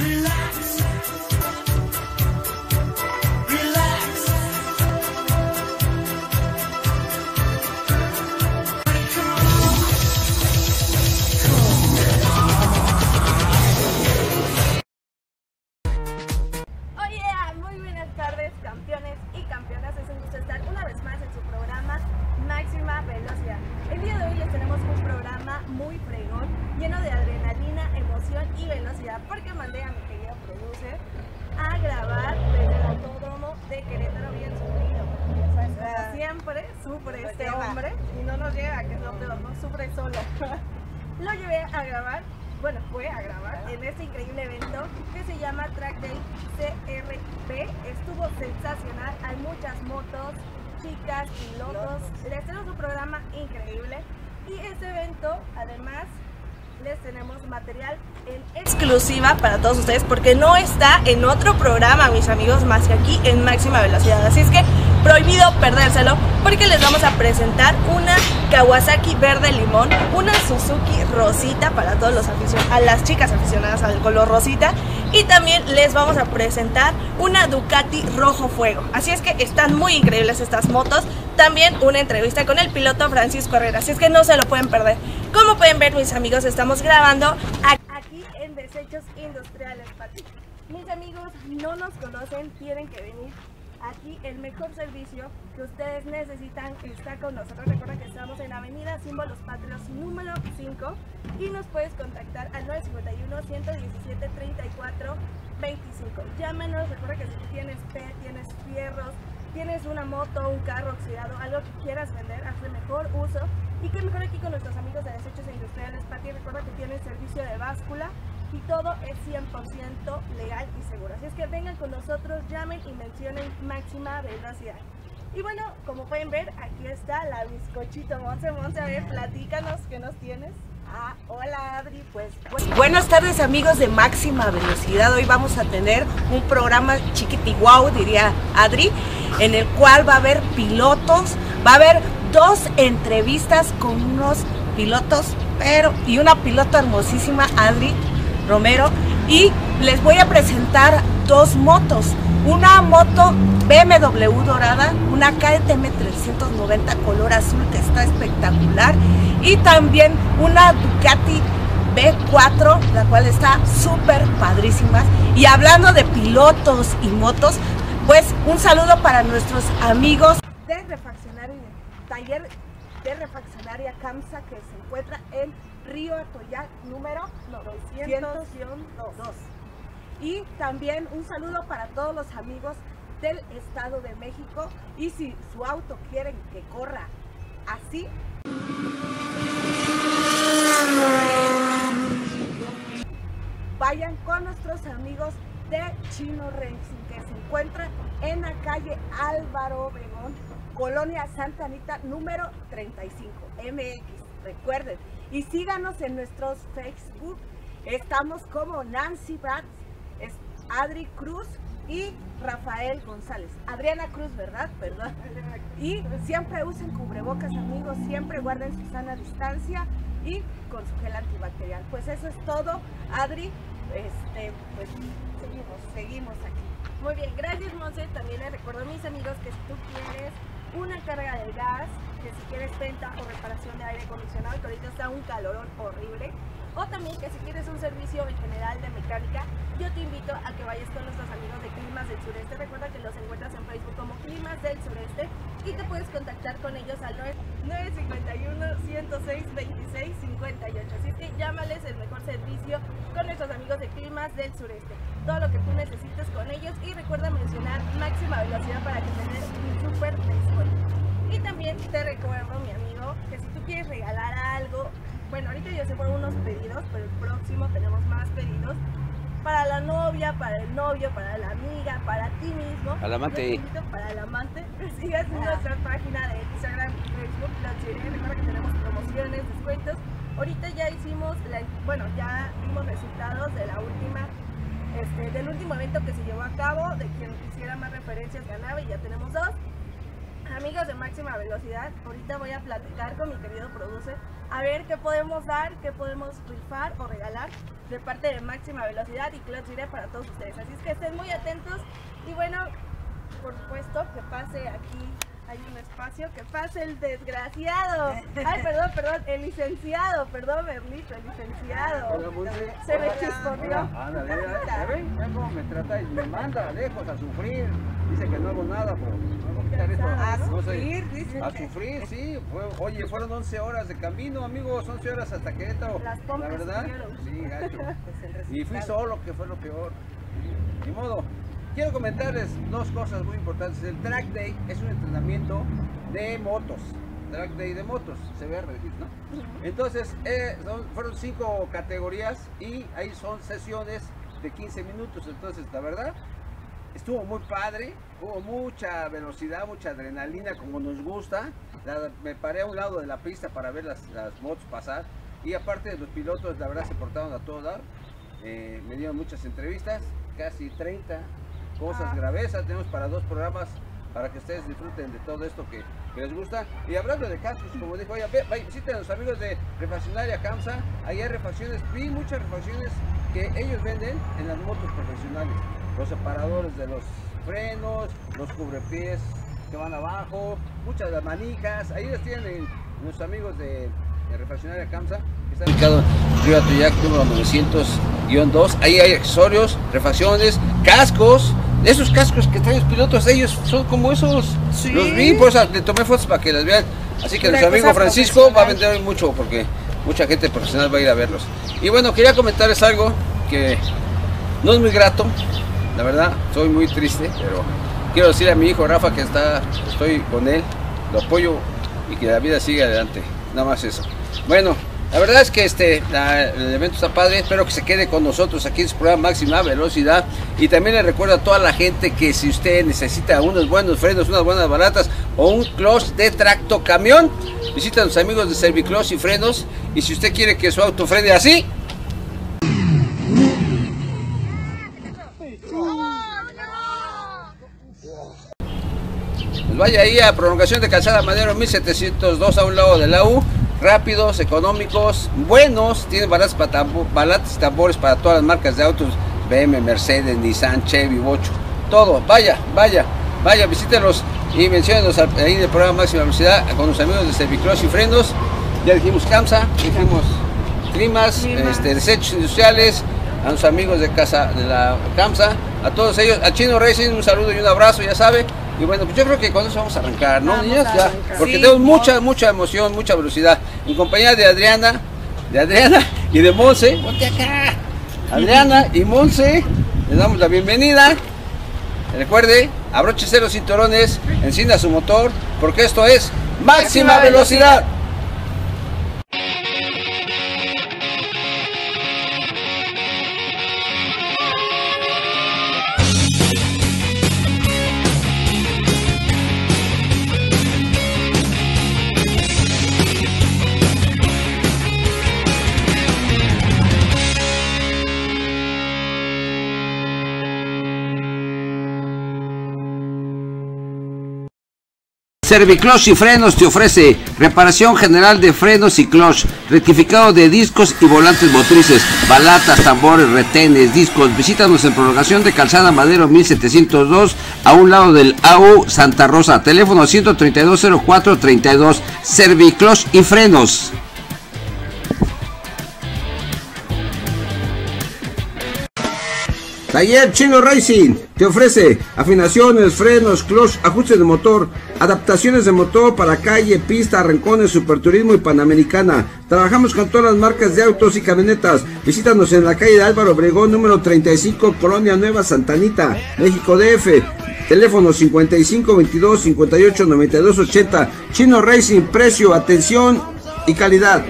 Relax. Muy fregón, lleno de adrenalina, emoción y velocidad, porque mandé a mi querido producer a grabar desde el autódromo de Querétaro bien sufrido. Como siempre, sufre este hombre y no nos llega, que es lo peor, no sufre solo. Lo llevé a grabar, bueno, fue a grabar en este increíble evento que se llama Track Day CRP. Estuvo sensacional, hay muchas motos, chicas, pilotos. Les tenemos un programa increíble y este evento, además, les tenemos material en exclusiva para todos ustedes porque no está en otro programa, mis amigos, más que aquí en máxima velocidad. Así es que prohibido perdérselo porque les vamos a presentar una Kawasaki verde limón, una Suzuki rosita para todos los aficionados, a las chicas aficionadas al color rosita y también les vamos a presentar una Ducati rojo fuego. Así es que están muy increíbles estas motos. También una entrevista con el piloto Francisco Herrera, así es que no se lo pueden perder. Como pueden ver mis amigos, estamos grabando aquí en Desechos Industriales, Pati. Mis amigos no nos conocen, tienen que venir. Aquí el mejor servicio que ustedes necesitan está con nosotros. Recuerda que estamos en Avenida Símbolos Patrios número 5 y nos puedes contactar al 951 117 34 25. Llámenos, recuerda que si tienes P, tienes fierros, tienes una moto, un carro oxidado, algo que quieras vender, hazle mejor uso. Y qué mejor aquí con nuestros amigos de Desechos Industriales, Pati. Recuerda que tienen servicio de báscula y todo es 100% legal y seguro. Así es que vengan con nosotros, llamen y mencionen máxima velocidad. Y bueno, como pueden ver, aquí está la bizcochito Monse. Monse, a ver, platícanos, ¿qué nos tienes? Ah, hola Adri, pues bueno. Buenas tardes amigos de Máxima Velocidad. Hoy vamos a tener un programa chiquitiguau, diría Adri, en el cual va a haber pilotos, va a haber dos entrevistas con unos pilotos, pero y una pilota hermosísima, Adri Romero, y les voy a presentar dos motos. Una moto BMW dorada, una KTM 390 color azul que está espectacular y también una Ducati B4, la cual está súper padrísima. Y hablando de pilotos y motos, pues un saludo para nuestros amigos de refaccionario, taller de refaccionaria CAMSA que se encuentra en Río Atoyac número 902. Y también un saludo para todos los amigos del Estado de México y si su auto quieren que corra así, vayan con nuestros amigos de Chino Racing que se encuentran en la calle Álvaro Obregón, Colonia Santa Anita, número 35, MX. Recuerden, y síganos en nuestros Facebook. Estamos como Nancy Bratz, es Adri Cruz y Rafael González. Adriana Cruz, ¿verdad? Perdón. Y siempre usen cubrebocas, amigos. Siempre guarden su sana distancia y con su gel antibacterial. Pues eso es todo, Adri. Este, pues seguimos, seguimos aquí. Muy bien, gracias Monse. También les recuerdo a mis amigos que si una carga de gas, que si quieres venta o reparación de aire acondicionado, que ahorita está un calorón horrible, o también que si quieres un servicio en general de mecánica, yo te invito a que vayas con nuestros amigos de Climas del Sureste. Recuerda que los encuentras en Facebook como Climas del Sureste y te puedes contactar con ellos al 951-106-2658. Así que llámales el mejor servicio con nuestros amigos de Climas del Sureste. Todo lo que tú necesites con ellos y recuerda mencionar máxima velocidad para que tengas un super descuento. Y también te recuerdo, mi amigo, que si tú quieres regalar algo, bueno, ahorita ya se fueron unos pedidos, pero el próximo tenemos más pedidos para la novia, para el novio, para la amiga, para ti mismo. Al amante. Yo te invito para el amante. Sigas nuestra página de Instagram, Facebook, la serie. Recuerda que tenemos promociones, descuentos. Ahorita ya hicimos, la, bueno, ya vimos resultados de la última, este, del último evento que se llevó a cabo, de quien hiciera más referencias ganaba y ya tenemos dos. Amigos de máxima velocidad, ahorita voy a platicar con mi querido producer a ver qué podemos dar, qué podemos rifar o regalar de parte de máxima velocidad y Clutch Direct para todos ustedes. Así es que estén muy atentos y bueno, por supuesto que pase aquí hay un espacio que pase el desgraciado. Ay, perdón, perdón, el licenciado, perdón, Berlito, el licenciado. Hola, Monse. Se me chispoteó. Ándale, ven, ya cómo me trata y me manda lejos a sufrir. Dice que no hago nada, pero no voy a quitar esto. A No sé. sufrir, dice. A sufrir, sí. Fue- oye, fueron 11 horas de camino, amigos, 11 horas hasta Querétaro. Las La verdad, sí, gacho. Pues Y fui solo, que fue lo peor. Ni modo. Quiero comentarles dos cosas muy importantes. El Track Day es un entrenamiento de motos. Track Day de motos, se ve reducido, ¿no? Entonces, eh, son- fueron cinco categorías y ahí son sesiones de 15 minutos. Entonces, la verdad, estuvo muy padre. Hubo mucha velocidad, mucha adrenalina, como nos gusta. La- me paré a un lado de la pista para ver las, las motos pasar. Y aparte, los pilotos, la verdad, se portaron a todo dar. Eh, me dieron muchas entrevistas, casi 30 cosas Ah. gravesas. Tenemos para dos programas para que ustedes disfruten de todo esto que, que les gusta. Y hablando de cascos, como dijo, oye, ve, ve, visiten a los amigos de Refaccionaria Camsa. Ahí hay refacciones, vi muchas refacciones que ellos venden en las motos profesionales. Los separadores de los frenos, los cubrepies que van abajo, muchas de las manijas. Ahí las tienen nuestros amigos de, de Refaccionaria Camsa. que Están ubicados en Río Atoyac, número 900-2. Ahí hay accesorios, refacciones, cascos. Esos cascos que traen los pilotos, ellos son como esos. Sí. Los vi, por eso le tomé fotos para que las vean. Así que nuestro amigo Francisco va a vender hoy mucho porque mucha gente profesional va a ir a verlos. Y bueno, quería comentarles algo que no es muy grato, la verdad, soy muy triste, pero quiero decirle a mi hijo Rafa que está, estoy con él, lo apoyo y que la vida siga adelante, nada más eso. Bueno, la verdad es que este, el evento está padre, espero que se quede con nosotros aquí en su programa Máxima Velocidad. Y también le recuerdo a toda la gente que si usted necesita unos buenos frenos, unas buenas baratas o un clutch de tracto camión, visita a los amigos de Serviclutch y Frenos. Y si usted quiere que su auto frene así, vaya ahí a prolongación de calzada Madero 1702 a un lado de la U. Rápidos, económicos, buenos. Tienen baratos para tambo- baratos y tambores para todas las marcas de autos. BM, Mercedes, Nissan, Chevy, Bocho. Todo. Vaya, vaya, vaya, visítenlos y menciónenos ahí en el programa Máxima Velocidad con los amigos de Servicross y Frenos. Ya dijimos CAMSA, dijimos Trimas, Trimas. este, desechos industriales, a los amigos de casa de la CAMSA, a todos ellos, a Chino Racing un saludo y un abrazo, ya sabe. Y bueno, pues yo creo que con eso vamos a arrancar, ¿no, Vamos niñas? Ya, arrancar. porque Sí, tenemos no. mucha, mucha emoción, mucha velocidad. En compañía de Adriana, de Adriana y de Monse. Ponte acá. Adriana y Monse, les damos la bienvenida. Recuerde, abróchese los cinturones, encienda su motor, porque esto es máxima Máxima velocidad. Servicloch y Frenos te ofrece reparación general de frenos y clutch, rectificado de discos y volantes motrices, balatas, tambores, retenes, discos. Visítanos en prolongación de Calzada Madero 1702 a un lado del AU Santa Rosa. Teléfono 1320432. Servicloch y Frenos. Taller Chino Racing te ofrece afinaciones, frenos, clutch, ajustes de motor, adaptaciones de motor para calle, pista, arrancones, superturismo y panamericana. Trabajamos con todas las marcas de autos y camionetas. Visítanos en la calle de Álvaro Obregón, número 35, Colonia Nueva Santanita, México DF. Teléfono 55 22 58 92 80. Chino Racing, precio, atención y calidad.